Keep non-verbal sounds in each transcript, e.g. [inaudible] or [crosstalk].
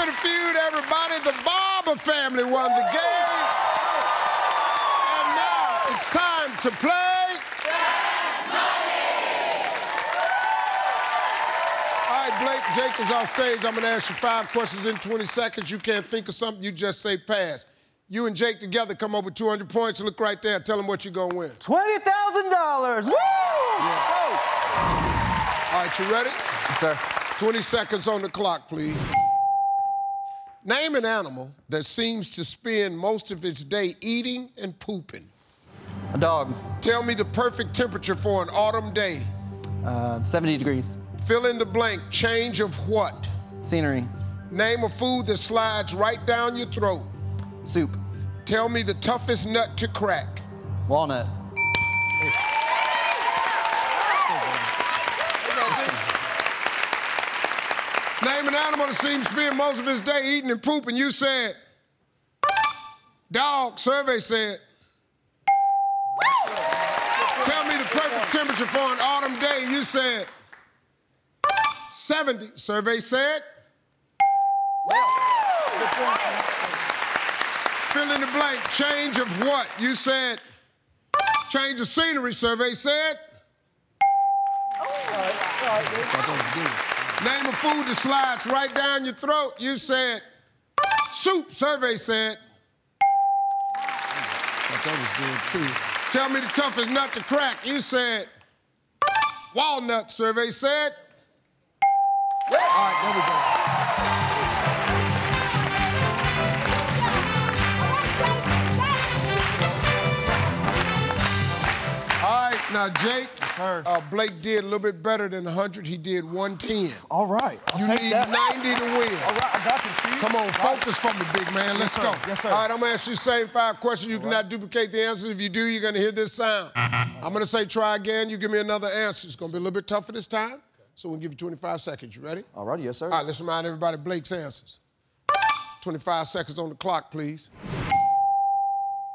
to the feud, everybody. The Barber family won the game. And now it's time to play. All right, Blake, Jake is off stage. I'm going to ask you five questions in 20 seconds. You can't think of something, you just say pass. You and Jake together come up with 200 points. Look right there. Tell them what you're going to win. $20,000. Woo! All right, you ready? Yes, sir. 20 seconds on the clock, please. Name an animal that seems to spend most of its day eating and pooping. A dog. Tell me the perfect temperature for an autumn day. Uh, 70 degrees. Fill in the blank. Change of what? Scenery. Name a food that slides right down your throat. Soup. Tell me the toughest nut to crack. Walnut. [laughs] Name an animal that seems to spend most of his day eating and pooping. You said dog. Survey said. Tell me the perfect temperature for an autumn day. You said 70. Survey said. Fill in the blank. Change of what? You said change of scenery. Survey said. Name a food that slides right down your throat. You said soup. Survey said. Tell me the toughest nut to crack. You said walnut. Survey said. All right, there we go. All right, now Jake. Yes, sir. Uh, Blake did a little bit better than 100. He did 110. All right. I'll You take need that. 90 to win. All right, I got this, Steve. Come on, focus for me, big man. Let's sir. go. Yes, sir. All right, I'm gonna ask you the same five questions. You cannot duplicate the answers. If you do, you're gonna hear this sound. I'm gonna say try again. You give me another answer. It's gonna be a little bit tougher this time. So we'll give you 25 seconds. You ready? All right, yes, sir. All right, let's remind everybody Blake's answers. 25 seconds on the clock, please.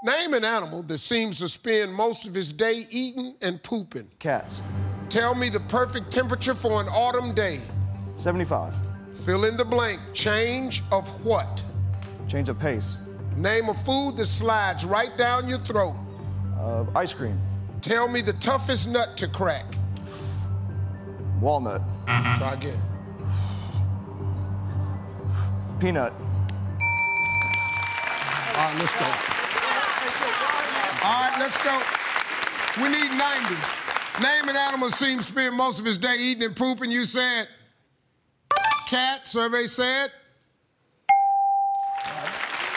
Name an animal that seems to spend most of its day eating and pooping. Cats. Tell me the perfect temperature for an autumn day. 75. Fill in the blank. Change of what? Change of pace. Name a food that slides right down your throat. Uh, ice cream. Tell me the toughest nut to crack. Walnut. Try again. Peanut. All right, let's go. All right, let's go. We need 90. Name an animal seems to spend most of his day eating and pooping. You said cat, survey said.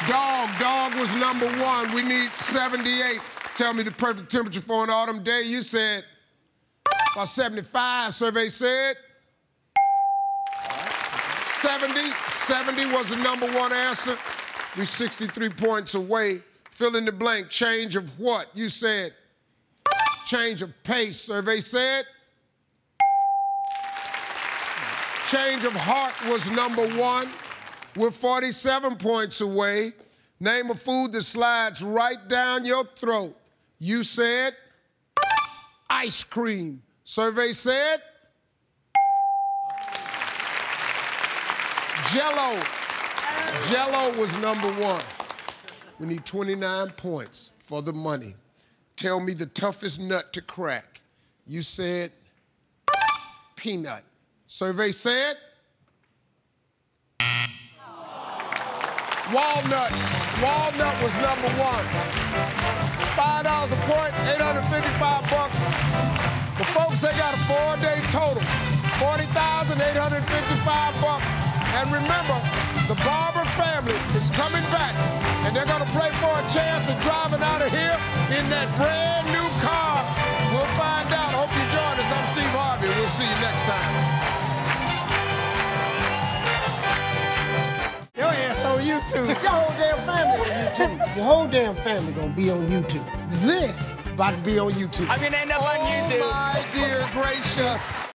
Dog, dog was number one. We need 78. Tell me the perfect temperature for an autumn day. You said about 75, survey said. 70, 70 was the number one answer. We're 63 points away. Fill in the blank. Change of what? You said change of pace. Survey said. Change of heart was number one. We're 47 points away. Name a food that slides right down your throat. You said ice cream. Survey said Jello. Jello was number one. We need 29 points for the money. Tell me the toughest nut to crack. You said peanut. Survey said walnut. Walnut was number one. Five dollars a point, 855 bucks. The folks, they got a four-day total, 40,855 bucks. And remember, the Barber family is coming back, and they're gonna play for a chance of driving out of here in that brand new car. We'll find out. Hope you join us. I'm Steve Harvey. We'll see you next time. Your ass on YouTube. Your whole damn family on YouTube. Your whole damn family gonna be on YouTube. This about to be on YouTube. I'm gonna end up on Oh YouTube. my dear gracious.